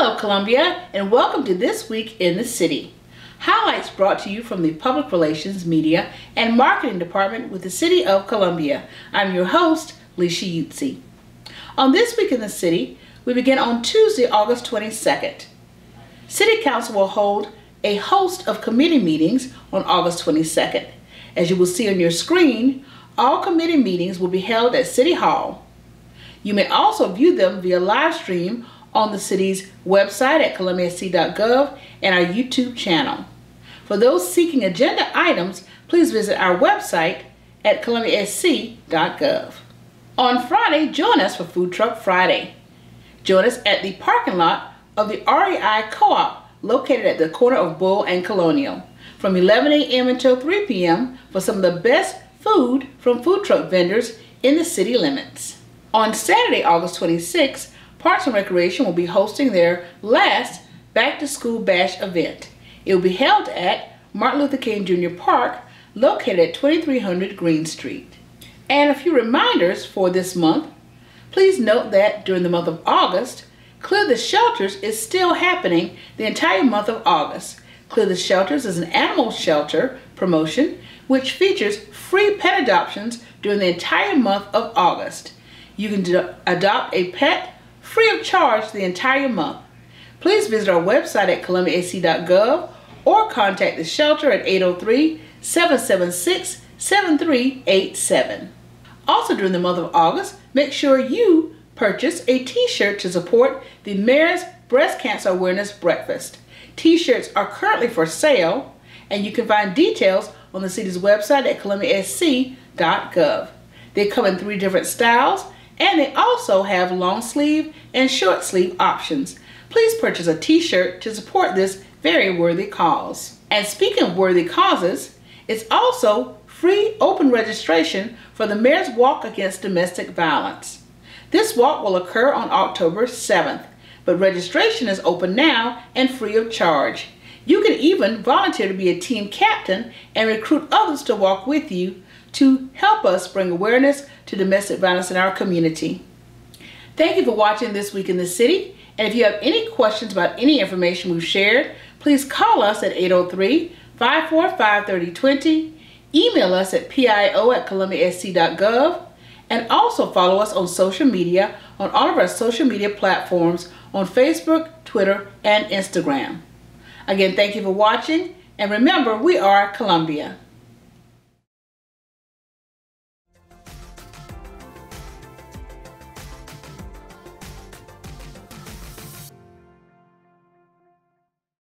Columbia, and welcome to This Week in the City. Highlights brought to you from the Public Relations, Media, and Marketing Department with the City of Columbia. I'm your host, Lisha Utsi. On This Week in the City, we begin on Tuesday, August 22nd. City Council will hold a host of committee meetings on August 22nd. As you will see on your screen, all committee meetings will be held at City Hall. You may also view them via live stream on the city's website at columbiasc.gov and our YouTube channel. For those seeking agenda items, please visit our website at columbiasc.gov. On Friday, join us for Food Truck Friday. Join us at the parking lot of the REI Co-op located at the corner of Bull and Colonial from 11 a.m. until 3 p.m. for some of the best food from food truck vendors in the city limits. On Saturday, August 26th, Parks and Recreation will be hosting their last Back to School Bash event. It will be held at Martin Luther King Jr. Park, located at 2300 Green Street. And a few reminders for this month. Please note that during the month of August, Clear the Shelters is still happening the entire month of August. Clear the Shelters is an animal shelter promotion which features free pet adoptions during the entire month of August. You can adopt a pet free of charge the entire month. Please visit our website at columbiasc.gov or contact the shelter at 803-776-7387. Also during the month of August, make sure you purchase a t-shirt to support the Mayor's Breast Cancer Awareness Breakfast. T-shirts are currently for sale and you can find details on the city's website at columbiasc.gov. They come in three different styles and they also have long sleeve and short sleeve options. Please purchase a t-shirt to support this very worthy cause. And speaking of worthy causes, it's also free open registration for the Mayor's Walk Against Domestic Violence. This walk will occur on October 7th, but registration is open now and free of charge. You can even volunteer to be a team captain and recruit others to walk with you to help us bring awareness to domestic violence in our community. Thank you for watching This Week in the City. And if you have any questions about any information we've shared, please call us at 803-545-3020, email us at pio at columbiasc.gov, and also follow us on social media on all of our social media platforms on Facebook, Twitter, and Instagram. Again, thank you for watching, and remember, we are Columbia.